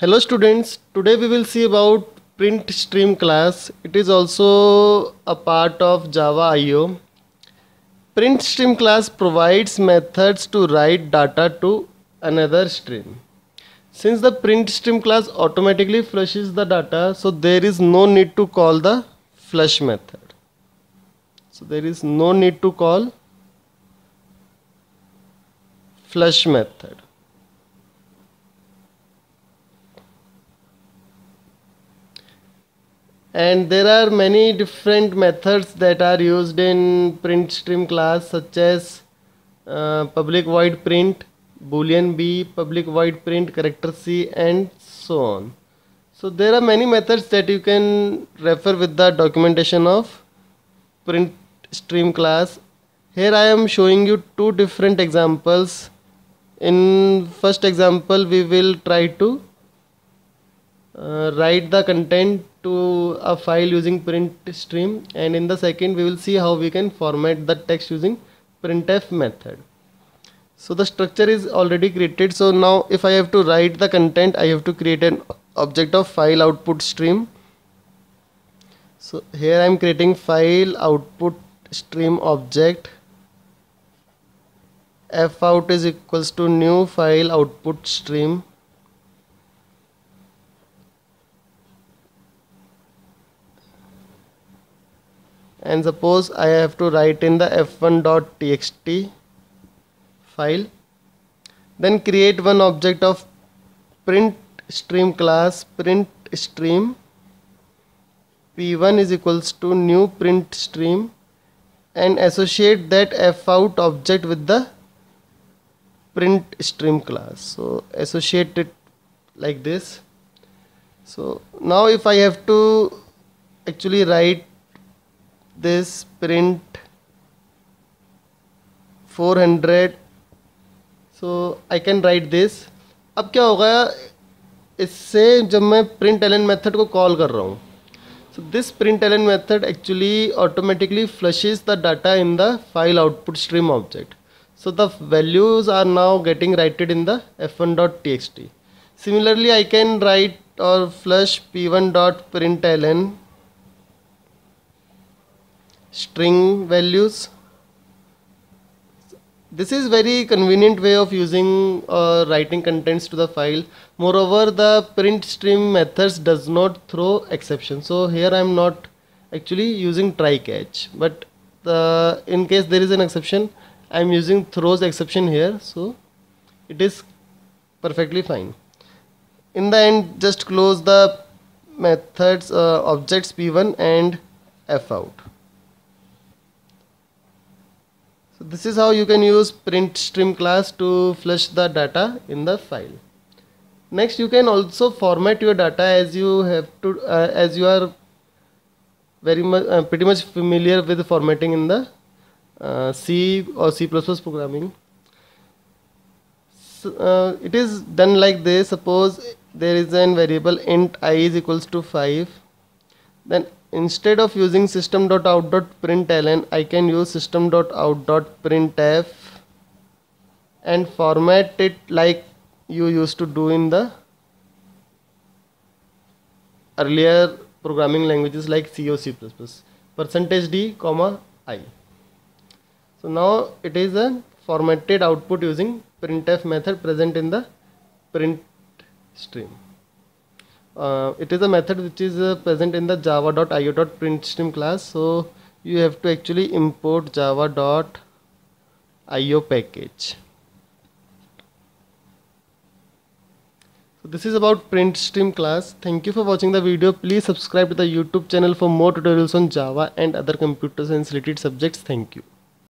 Hello students, today we will see about print stream class. It is also a part of Java IO. Print stream class provides methods to write data to another stream. Since the print stream class automatically flushes the data, so there is no need to call the flush method. So there is no need to call flush method. And there are many different methods that are used in print stream class such as uh, public void print boolean b public void print character c and so on. So there are many methods that you can refer with the documentation of print stream class. Here i am showing you two different examples. In first example we will try to uh, write the content to a file using print stream and in the second we will see how we can format the text using printf method. So the structure is already created. So now if I have to write the content I have to create an object of file output stream. So here I am creating file output stream object. F out is equals to new file output stream and suppose I have to write in the f1.txt file then create one object of print stream class print stream. P1 is equals to new print stream. And associate that f out object with the print stream class. So associate it like this. So now if I have to actually write this print 400 so I can write this अब क्या होगा इससे जब मैं print Elon method को call कर रहा हूँ so this print ln method actually automatically flushes the data in the file output stream object so the values are now getting written in the f1.txt similarly I can write or flush p1.println string values. This is very convenient way of using uh, writing contents to the file. Moreover the print stream methods does not throw exception so here I am not actually using try catch. But the in case there is an exception I am using throws exception here. So it is perfectly fine. In the end just close the methods uh, objects p1 and f out so this is how you can use print stream class to flush the data in the file. Next you can also format your data as you have to uh, as you are very much uh, pretty much familiar with formatting in the uh, C or C++ programming. So, uh, it is done like this suppose there is an variable int i is equals to 5 then instead of using system.out.println I can use system.out.printf and format it like you used to do in the earlier programming languages like C or C++ percentage d comma i. So now it is a formatted output using printf method present in the print stream uh, it is a method which is uh, present in the java.io.printstream class. So you have to actually import java.io package. So this is about printstream class. Thank you for watching the video. Please subscribe to the youtube channel for more tutorials on java and other computer science related subjects. Thank you